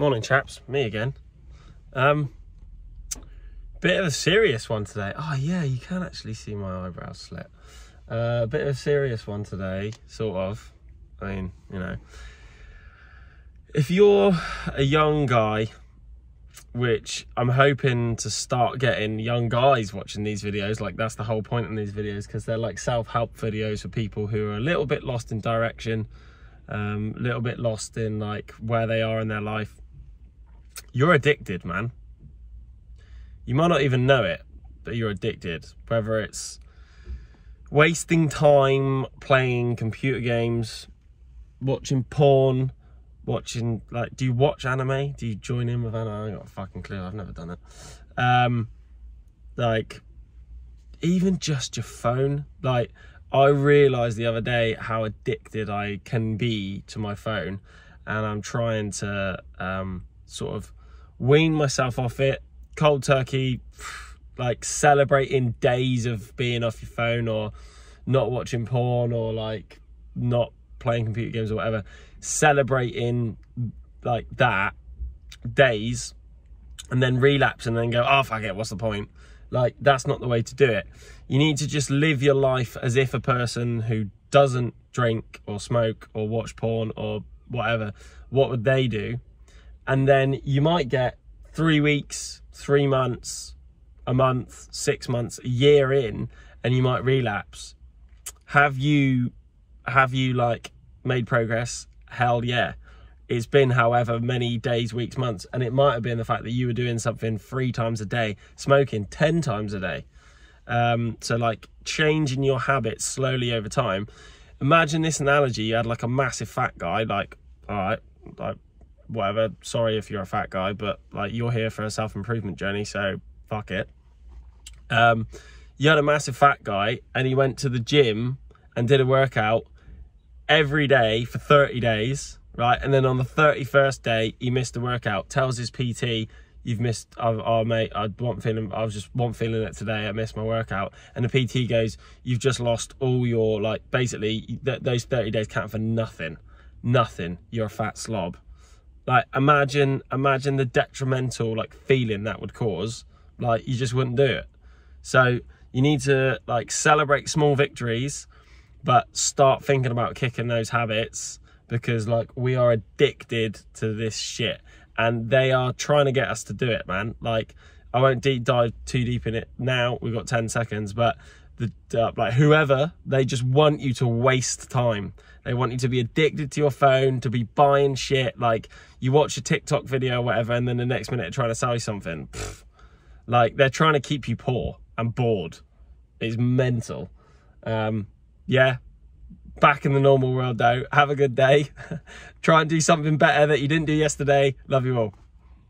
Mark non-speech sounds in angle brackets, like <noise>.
Morning, chaps. Me again. Um, bit of a serious one today. Oh yeah, you can actually see my eyebrows slit. A uh, bit of a serious one today, sort of. I mean, you know, if you're a young guy, which I'm hoping to start getting young guys watching these videos, like that's the whole point in these videos, because they're like self-help videos for people who are a little bit lost in direction, um, a little bit lost in like where they are in their life. You're addicted, man. You might not even know it, but you're addicted. Whether it's wasting time playing computer games, watching porn, watching like do you watch anime? Do you join in with anime? I got a fucking clue, I've never done it. Um like even just your phone. Like I realised the other day how addicted I can be to my phone and I'm trying to um sort of wean myself off it. Cold turkey, like celebrating days of being off your phone or not watching porn or like not playing computer games or whatever, celebrating like that days and then relapse and then go, oh, fuck it, what's the point? Like, that's not the way to do it. You need to just live your life as if a person who doesn't drink or smoke or watch porn or whatever, what would they do? And then you might get three weeks, three months, a month, six months, a year in, and you might relapse. Have you, have you like made progress? Hell yeah. It's been however many days, weeks, months, and it might have been the fact that you were doing something three times a day, smoking 10 times a day. Um, so, like, changing your habits slowly over time. Imagine this analogy you had like a massive fat guy, like, all right, like, whatever. Sorry if you're a fat guy, but like, you're here for a self improvement journey, so fuck it. Um, you had a massive fat guy, and he went to the gym and did a workout every day for 30 days, right? And then on the 31st day, he missed the workout, tells his PT, you've missed, oh, oh mate, I want feeling, I was just want feeling it today, I missed my workout. And the PT goes, you've just lost all your, like, basically, th those 30 days count for nothing. Nothing. You're a fat slob. Like, imagine, imagine the detrimental, like, feeling that would cause. Like, you just wouldn't do it. So, you need to, like, celebrate small victories but start thinking about kicking those habits because like we are addicted to this shit and they are trying to get us to do it man like i won't deep dive too deep in it now we've got 10 seconds but the uh, like whoever they just want you to waste time they want you to be addicted to your phone to be buying shit like you watch a tiktok video or whatever and then the next minute trying to sell you something Pfft. like they're trying to keep you poor and bored it's mental um yeah, back in the normal world though. Have a good day. <laughs> Try and do something better that you didn't do yesterday. Love you all.